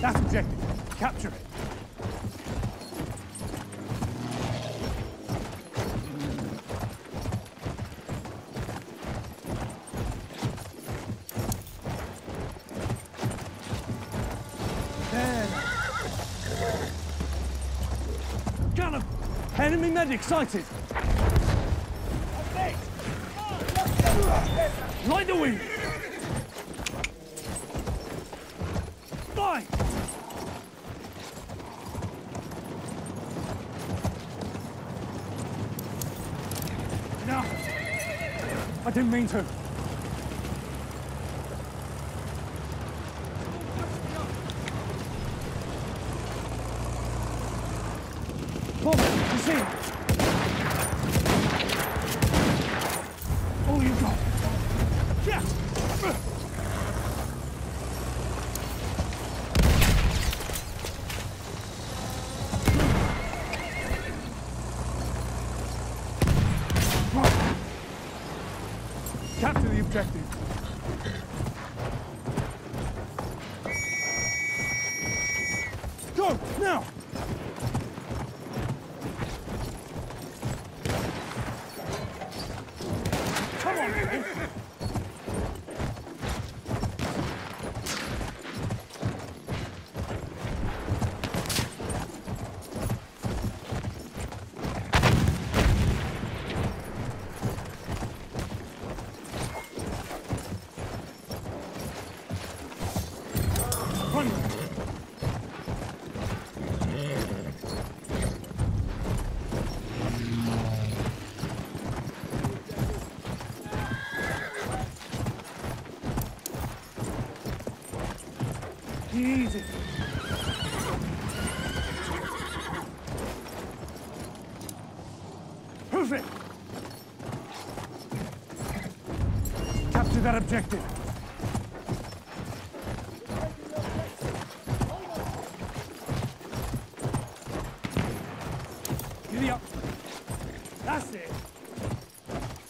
That's objective. Capture it. Got him! Enemy medic sighted! Light the wing! Fly! No! I didn't mean to. Bob, you see Capture the objective. Go, now! Proof it. Capture that objective. Giddy up. That's it.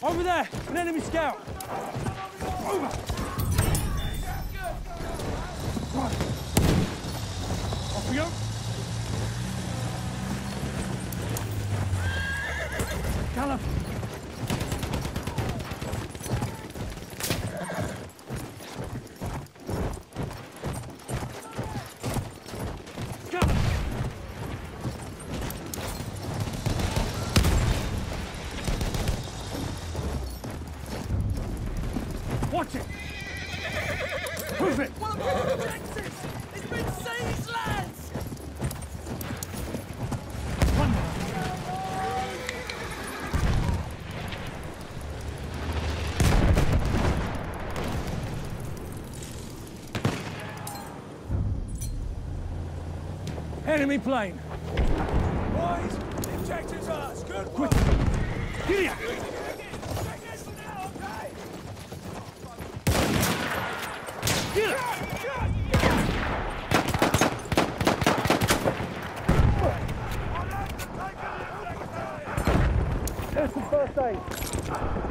Over there, an enemy scout. Over. Right. Off we go. Gallop. Watch it. Prove it. Our objectives has been seized, lads! One more. Enemy plane. Força aí.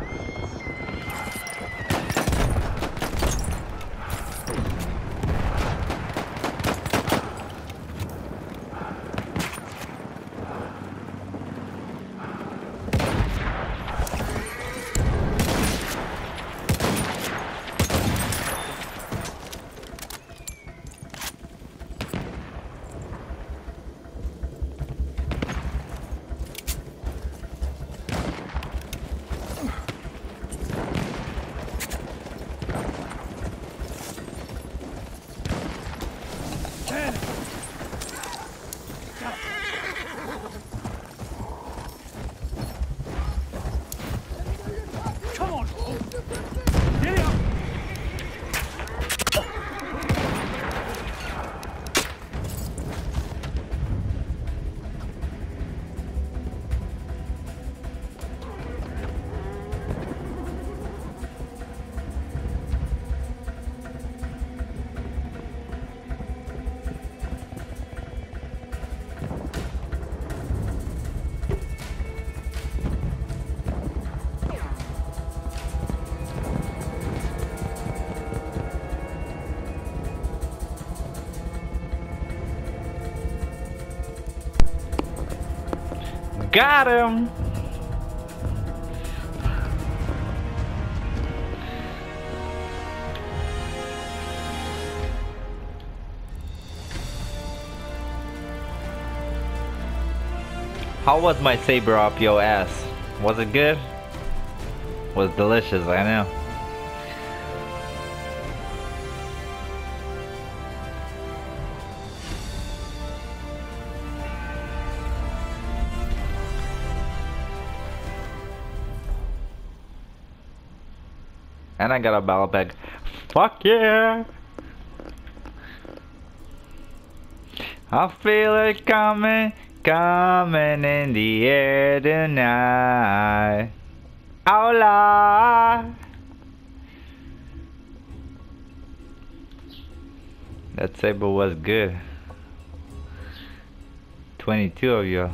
Got him! How was my saber up your ass? Was it good? Was delicious, I know. And I got a battle bag. Fuck yeah! I feel it coming, coming in the air tonight. Hola! That saber was good. 22 of you.